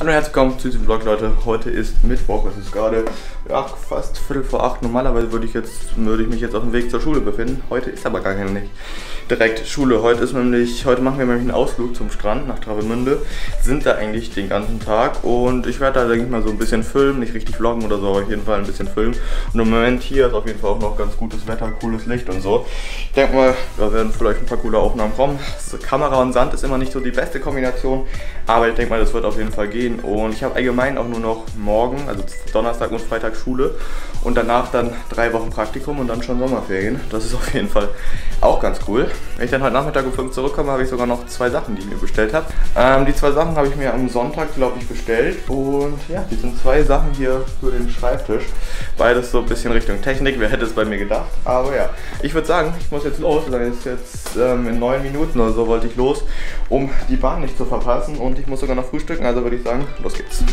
Hallo und herzlich willkommen zu diesem Vlog, Leute. Heute ist Mittwoch, es ist gerade ja, fast Viertel vor acht. Normalerweise würde ich, jetzt, würde ich mich jetzt auf dem Weg zur Schule befinden. Heute ist aber gar nicht direkt Schule. Heute ist nämlich, heute machen wir nämlich einen Ausflug zum Strand nach Travemünde. Sind da eigentlich den ganzen Tag und ich werde da, denke ich mal, so ein bisschen filmen. Nicht richtig vloggen oder so, aber auf jeden Fall ein bisschen filmen. Und im Moment hier ist auf jeden Fall auch noch ganz gutes Wetter, cooles Licht und so. Ich denke mal, da werden vielleicht ein paar coole Aufnahmen kommen. Kamera und Sand ist immer nicht so die beste Kombination, aber ich denke mal, das wird auf jeden Fall gehen gehen. Und ich habe allgemein auch nur noch morgen, also Donnerstag und Freitag Schule und danach dann drei Wochen Praktikum und dann schon Sommerferien. Das ist auf jeden Fall auch ganz cool. Wenn ich dann heute Nachmittag um 5 zurückkomme, habe ich sogar noch zwei Sachen, die ich mir bestellt habe. Ähm, die zwei Sachen habe ich mir am Sonntag, glaube ich, bestellt. Und ja, die sind zwei Sachen hier für den Schreibtisch. Beides so ein bisschen Richtung Technik, wer hätte es bei mir gedacht. Aber ja, ich würde sagen, ich muss jetzt los. Dann ist jetzt ähm, in neun Minuten oder so wollte ich los, um die Bahn nicht zu verpassen. Und ich muss sogar noch frühstücken, also würde ich sagen, los geht's.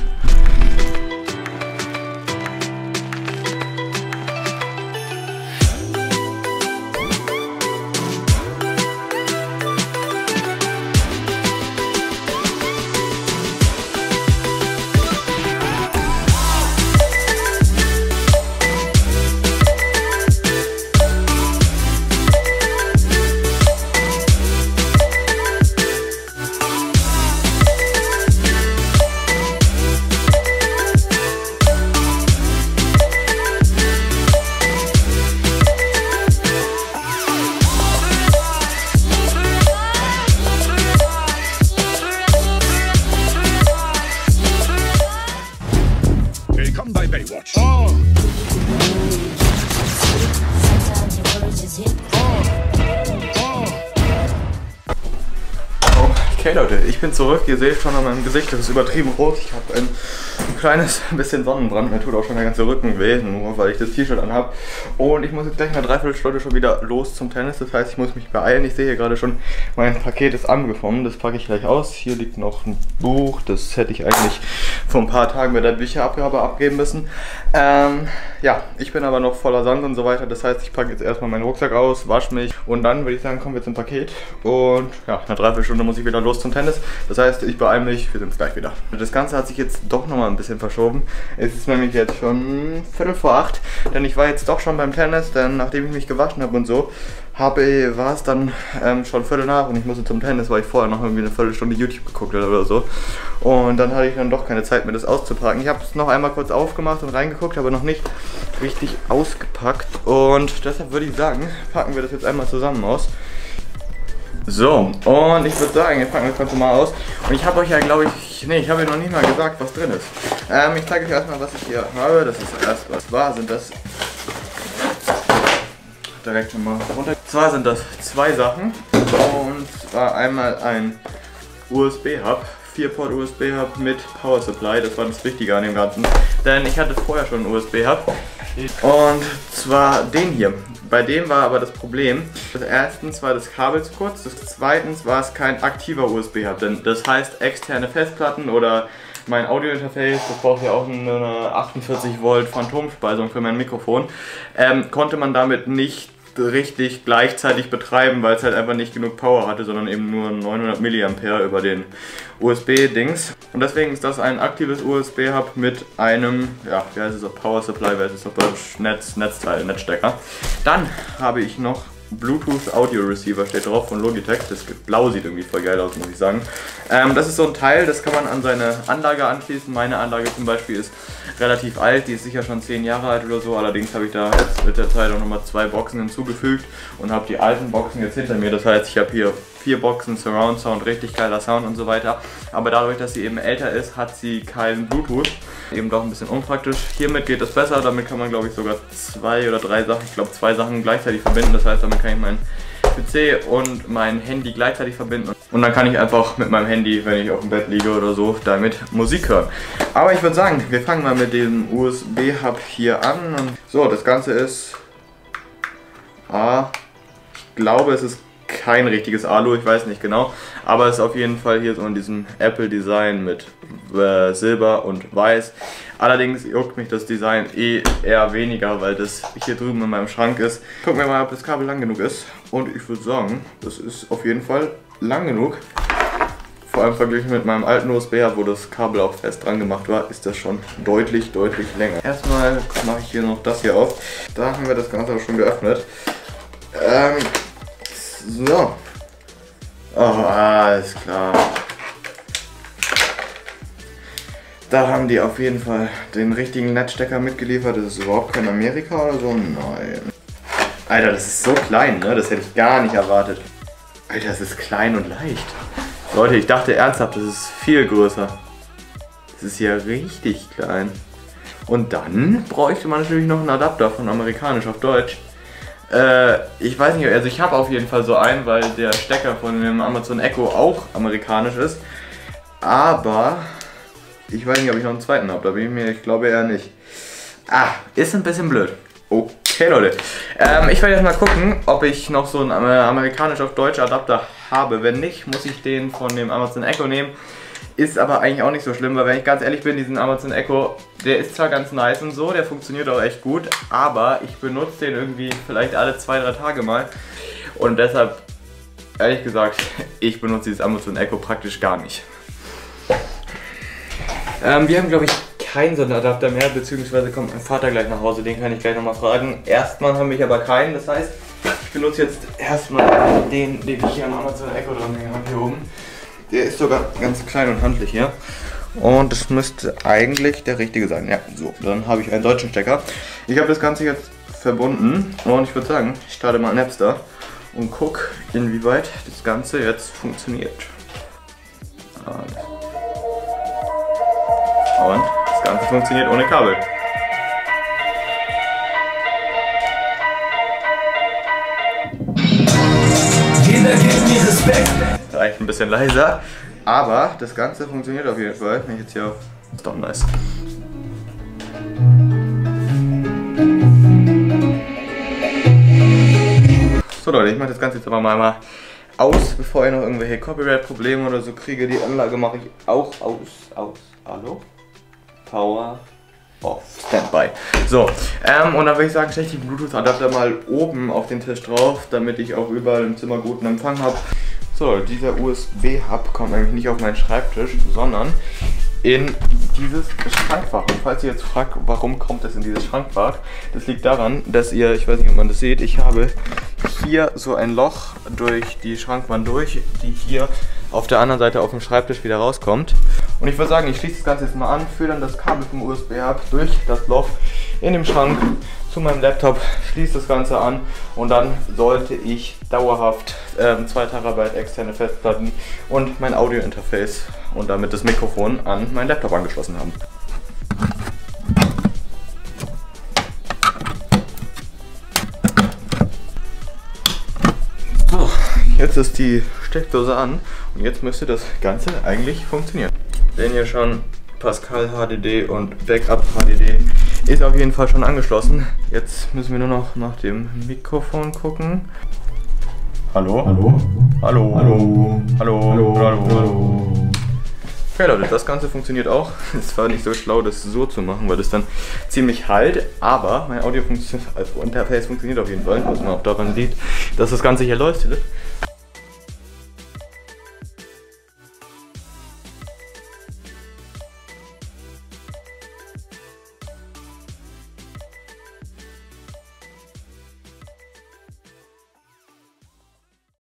Okay Leute, ich bin zurück. Ihr seht schon an meinem Gesicht, das ist übertrieben rot. Ich habe ein kleines bisschen Sonnenbrand. Mir tut auch schon der ganze Rücken weh, nur weil ich das T-Shirt anhabe. Und ich muss jetzt gleich in einer Dreiviertelstunde schon wieder los zum Tennis. Das heißt, ich muss mich beeilen. Ich sehe hier gerade schon, mein Paket ist angekommen. Das packe ich gleich aus. Hier liegt noch ein Buch. Das hätte ich eigentlich vor ein paar Tagen bei der Bücherabgabe abgeben müssen. Ähm, ja, ich bin aber noch voller Sand und so weiter. Das heißt, ich packe jetzt erstmal meinen Rucksack aus, wasche mich und dann würde ich sagen, kommen wir zum Paket. Und ja, in einer Dreiviertelstunde muss ich wieder los zum Tennis. Das heißt, ich beeile mich, wir sind gleich wieder. Das Ganze hat sich jetzt doch nochmal ein bisschen verschoben. Es ist nämlich jetzt schon Viertel vor acht, denn ich war jetzt doch schon beim Tennis, denn nachdem ich mich gewaschen habe und so, habe, war es dann ähm, schon Viertel nach und ich musste zum Tennis, weil ich vorher noch irgendwie eine Viertelstunde YouTube geguckt habe oder so. Und dann hatte ich dann doch keine Zeit mehr, das auszupacken. Ich habe es noch einmal kurz aufgemacht und reingeguckt, aber noch nicht richtig ausgepackt. Und deshalb würde ich sagen, packen wir das jetzt einmal zusammen aus. So, und ich würde sagen, wir packen das Ganze mal aus. Und ich habe euch ja, glaube ich, nee, ich habe euch noch nicht mal gesagt, was drin ist. Ähm, ich zeige euch erstmal, was ich hier habe. Das ist erst, was war, sind das direkt schon mal runter. Zwar sind das zwei Sachen. Und zwar einmal ein USB-Hub. 4-Port USB-Hub mit Power Supply. Das war das Wichtige an dem Ganzen. Denn ich hatte vorher schon einen USB-Hub. Und zwar den hier. Bei dem war aber das Problem, das erstens war das Kabel zu kurz, das zweitens war es kein aktiver USB-Hub. Denn das heißt externe Festplatten oder mein Audio-Interface, das braucht ja auch eine 48 Volt Phantomspeisung für mein Mikrofon, ähm, konnte man damit nicht richtig gleichzeitig betreiben, weil es halt einfach nicht genug Power hatte, sondern eben nur 900 mA über den USB-Dings. Und deswegen ist das ein aktives USB-Hub mit einem, ja, wie heißt es auf Power Supply, es auf Deutsch, Netz, Netzteil, Netzstecker. Dann habe ich noch Bluetooth Audio Receiver steht drauf von Logitech. Das Blau sieht irgendwie voll geil aus, muss ich sagen. Ähm, das ist so ein Teil, das kann man an seine Anlage anschließen. Meine Anlage zum Beispiel ist relativ alt, die ist sicher schon 10 Jahre alt oder so. Allerdings habe ich da jetzt mit der Zeit auch nochmal zwei Boxen hinzugefügt und habe die alten Boxen jetzt hinter mir. Das heißt, ich habe hier vier Boxen, Surround Sound, richtig geiler Sound und so weiter. Aber dadurch, dass sie eben älter ist, hat sie keinen Bluetooth. Eben doch ein bisschen unpraktisch. Hiermit geht es besser, damit kann man glaube ich sogar zwei oder drei Sachen, ich glaube zwei Sachen gleichzeitig verbinden. Das heißt, damit kann ich meinen PC und mein Handy gleichzeitig verbinden. Und dann kann ich einfach mit meinem Handy, wenn ich auf dem Bett liege oder so, damit Musik hören. Aber ich würde sagen, wir fangen mal mit dem USB-Hub hier an. So, das Ganze ist... Ah, ich glaube, es ist kein richtiges Alu, ich weiß nicht genau. Aber es ist auf jeden Fall hier so in diesem Apple-Design mit äh, Silber und Weiß. Allerdings juckt mich das Design eh eher weniger, weil das hier drüben in meinem Schrank ist. Gucken wir mal, ob das Kabel lang genug ist. Und ich würde sagen, das ist auf jeden Fall lang genug Vor allem verglichen mit meinem alten USB-Hub, wo das Kabel auch fest dran gemacht war, ist das schon deutlich, deutlich länger. Erstmal mache ich hier noch das hier auf. Da haben wir das Ganze auch schon geöffnet. Ähm, so. Oh, alles klar. Da haben die auf jeden Fall den richtigen Netzstecker mitgeliefert. Das ist überhaupt kein Amerika oder so. Nein. Alter, das ist so klein, ne? Das hätte ich gar nicht erwartet. Alter, das ist klein und leicht. Leute, ich dachte ernsthaft, das ist viel größer. Das ist ja richtig klein. Und dann bräuchte man natürlich noch einen Adapter von amerikanisch auf Deutsch. Äh, ich weiß nicht, also ich habe auf jeden Fall so einen, weil der Stecker von dem Amazon Echo auch amerikanisch ist. Aber ich weiß nicht, ob ich noch einen zweiten habe. Da bin ich mir, ich glaube eher nicht. Ah, ist ein bisschen blöd. Okay, Leute. Ähm, ich werde jetzt mal gucken, ob ich noch so einen amerikanisch auf Deutsch Adapter habe. Wenn nicht, muss ich den von dem Amazon Echo nehmen. Ist aber eigentlich auch nicht so schlimm, weil wenn ich ganz ehrlich bin, diesen Amazon Echo, der ist zwar ganz nice und so, der funktioniert auch echt gut, aber ich benutze den irgendwie vielleicht alle zwei, drei Tage mal. Und deshalb, ehrlich gesagt, ich benutze dieses Amazon Echo praktisch gar nicht. Ähm, wir haben, glaube ich, keinen so einen Adapter mehr, beziehungsweise kommt mein Vater gleich nach Hause, den kann ich gleich nochmal fragen. Erstmal haben wir aber keinen, das heißt, ich benutze jetzt erstmal den, den ich hier an Amazon Echo dran habe, hier oben. Der ist sogar ganz klein und handlich hier. Und das müsste eigentlich der richtige sein. Ja, so, dann habe ich einen deutschen Stecker. Ich habe das Ganze jetzt verbunden und ich würde sagen, ich starte mal Napster und gucke, inwieweit das Ganze jetzt funktioniert. Und das Ganze funktioniert ohne Kabel. Jeder gibt mir Respekt. Reicht ein bisschen leiser, aber das Ganze funktioniert auf jeden Fall. Wenn ich jetzt hier auf. Ist doch nice. So Leute, ich mache das Ganze jetzt aber mal aus, bevor ich noch irgendwelche Copyright-Probleme oder so kriege. Die Anlage mache ich auch aus. Aus. Hallo? Power off. Standby. So, ähm, und dann würde ich sagen, stelle ich den Bluetooth-Adapter mal oben auf den Tisch drauf, damit ich auch überall im Zimmer guten Empfang habe. So, dieser USB-Hub kommt nämlich nicht auf meinen Schreibtisch, sondern in dieses Schrankfach. Und falls ihr jetzt fragt, warum kommt es in dieses Schrankfach, das liegt daran, dass ihr, ich weiß nicht, ob man das seht, ich habe hier so ein Loch durch die Schrankwand durch, die hier auf der anderen Seite auf dem Schreibtisch wieder rauskommt. Und ich würde sagen, ich schließe das Ganze jetzt mal an, führe dann das Kabel vom USB-Hub durch das Loch in dem Schrank zu meinem Laptop, schließe das Ganze an und dann sollte ich dauerhaft ähm, 2 Terabyte externe Festplatten und mein Audio-Interface und damit das Mikrofon an meinen Laptop angeschlossen haben. So, jetzt ist die Steckdose an und jetzt müsste das Ganze eigentlich funktionieren sehen hier schon Pascal HDD und Backup HDD ist auf jeden Fall schon angeschlossen. Jetzt müssen wir nur noch nach dem Mikrofon gucken. Hallo? Hallo? Hallo? Hallo? Hallo? Hallo? Hallo? Okay Leute, das Ganze funktioniert auch. Es war nicht so schlau, das so zu machen, weil das dann ziemlich halt, aber mein Audio-Interface also funktioniert auf jeden Fall, was man auch daran sieht, dass das Ganze hier leuchtet.